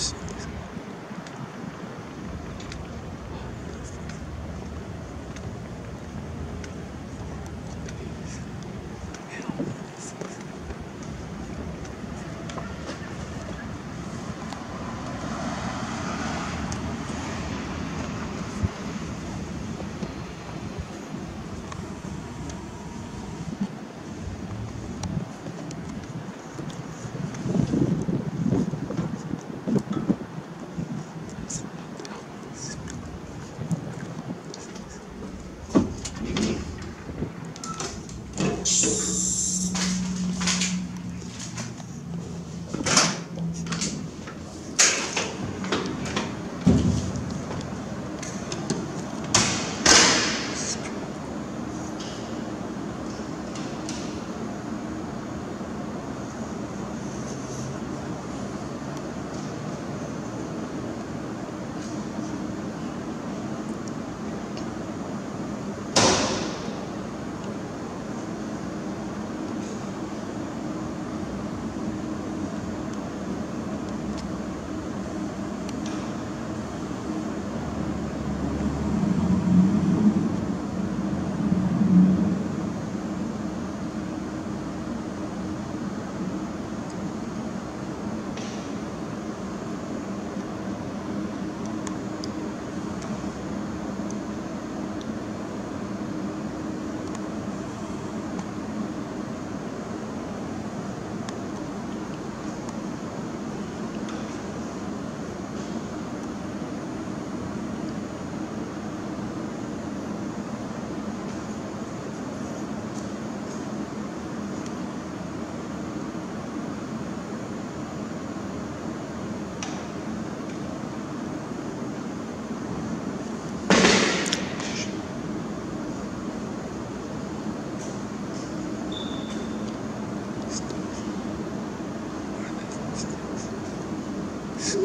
times.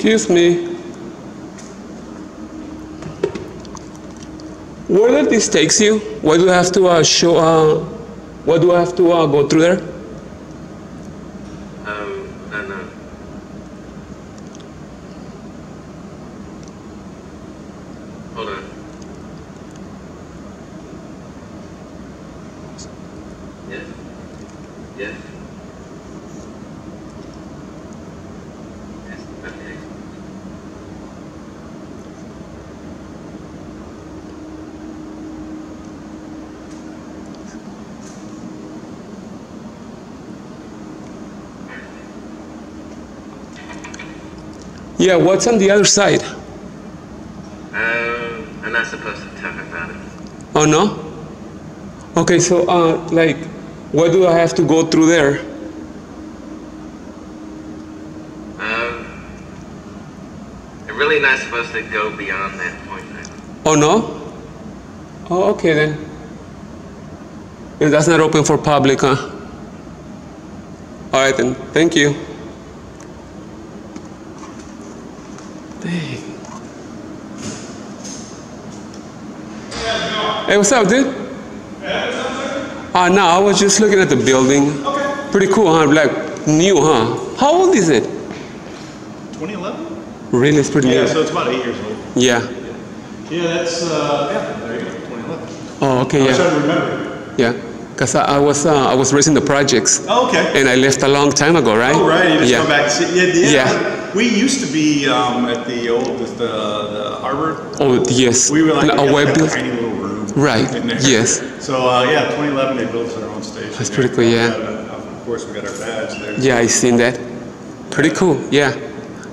Excuse me. Where did this takes you? Why do I have to uh, show? Uh, do I have to uh, go through there? Um, I don't know. Hold on. Yes. Yes. Yes. Okay. Yeah. What's on the other side? Um, I'm not supposed to talk about it. Oh no. Okay. So uh, like, what do I have to go through there? Um, you're really not supposed to go beyond that point. Then. Oh no. Oh okay then. Yeah, That's not open for public, huh? All right then. Thank you. Hey, what's up, dude? Uh, no, I was just looking at the building. Okay. Pretty cool, huh? Like new, huh? How old is it? 2011? Really, it's pretty Yeah, new. so it's about eight years old. Yeah. Yeah, that's, uh, yeah, there you go, 2011. Oh, okay, I was yeah, trying to remember. yeah. Cause I, I was uh, I was raising the projects, Oh, okay. and I left a long time ago, right? Oh, right, you just yeah. come back see, yeah, yeah. Yeah. We used to be, um, at the old, the, the harbor. Oh yes. We were like, a we web had a tiny little room. Right, yes. So, uh, yeah, 2011, they built their own station. That's pretty cool, yeah. Uh, Of course, we got our badge there. Yeah, I seen that. Pretty cool. Yeah,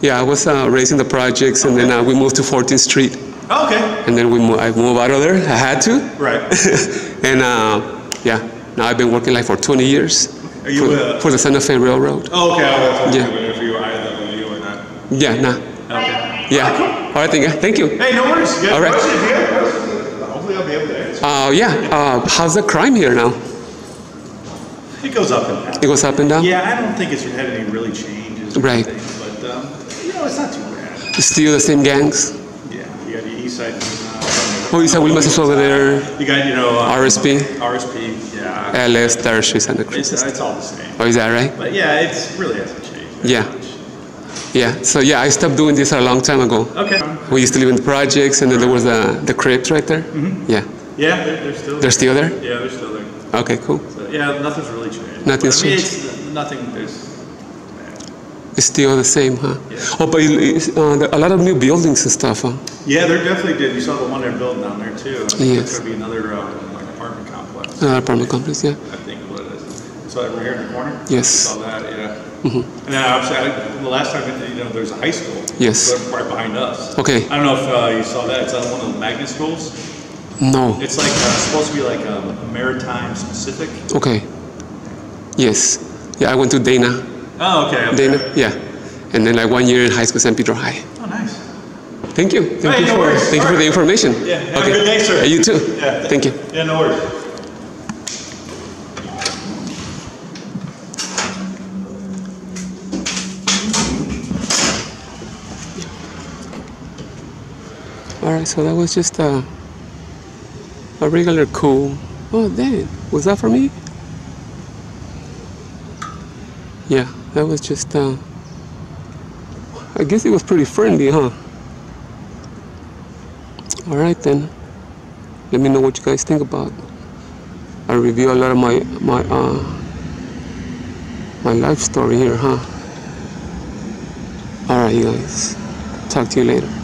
yeah. I was uh, raising the projects, and then uh, we moved to 14th Street, Oh, Okay, and then we mo- I moved out of there. I had to, right. and uh, yeah. Now I've been working like for 20 years Are you, for, uh, for the Santa Fe Railroad. Oh, okay, I was Yeah. if you were IW or not. Yeah, nah. Okay. Yeah. All right, thank you. Hey, no worries. You All right. Uh, yeah. Uh, how's the crime here now? It goes up and down. It goes up and down. Yeah, I don't think it's had any really changes. Right. anything, But, um, you know, it's not too bad. Still the same gangs. Yeah, you got the east side. Oh, you said Wilmas is over there. You got, you know. uh, RSP. RSP, yeah. LS, Street, Santa Cruz. It's, it's all the same. Oh, is that right? But yeah, it's really hasn't changed. Yeah. much. Yeah. So yeah, I stopped doing this a long time ago. Okay. We used to live in the projects, and then there was the the crypt right there. Yeah. Yeah, they're, they're still. They're still there. Yeah, they're still there. Okay, cool. So, yeah, nothing's really changed. Nothing's I mean, changed. It's, nothing, there's, It's still the same, huh? Yeah. Oh, but it- uh, a lot of new buildings and stuff, huh? yeah, they're definitely did. You saw the one they're building down there too. I Yes. It's gonna be another, um, like apartment complex. Uh, apartment complex, yeah. I think what it is. So over here in the corner? Yes. Mm-hmm. Saw that, yeah. And then obviously, I, the last time, you know, there's a high school. Yes. Right behind us. Okay. I don't know if uh, you saw that. It's on one of the magnet schools. No. It's like uh, supposed to be like um, maritime specific. Okay. Yes. Yeah, I went to Dana. Oh, okay. okay. Dana. Yeah. And then like one year in high school, San Pedro High. Oh, nice. Thank you. Thank Hey, you no for worries. thank you for the information. Yeah, have a good day, sir. You too. Yeah. Thank you. Yeah, no worries. All right. So that was just a a regular cool. Oh, damn. Was that for me? Yeah. That was just. Uh, I guess it was pretty friendly, huh? All right then. Let me know what you guys think about. I review a lot of my my uh my life story here, huh? All right, you guys. Talk to you later.